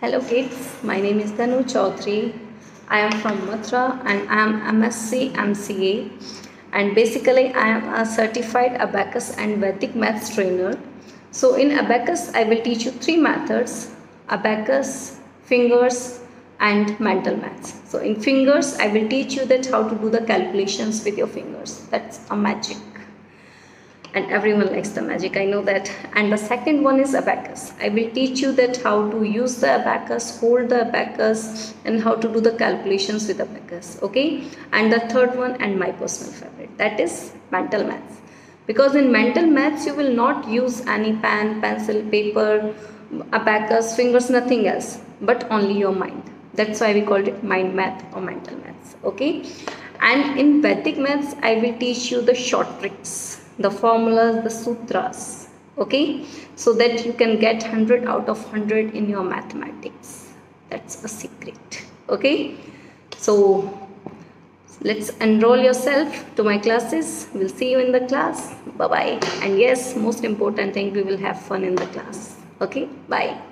Hello kids, my name is Dhanu Chaudhary. I am from Mathura and I am MSc MCA and basically I am a certified abacus and Vedic maths trainer. So in abacus I will teach you three methods abacus, fingers and mental maths. So in fingers I will teach you that how to do the calculations with your fingers. That's a magic and everyone likes the magic i know that. And the second one is abacus. I will teach you that how to use the abacus hold the abacus and how to do the calculations with abacus okay? And the third one and my personal favorite that is mental maths. Because in mental maths you will not use any pen pencil paper abacus fingers nothing else but only your mind. That's why we called it mind math or mental maths okay? And in vedic maths i will teach you the short tricks the formulas, the sutras, okay? So that you can get 100 out of 100 in your mathematics. That's a secret, okay? So let's enroll yourself to my classes. We'll see you in the class. Bye-bye. And yes, most important thing, we will have fun in the class. Okay? Bye.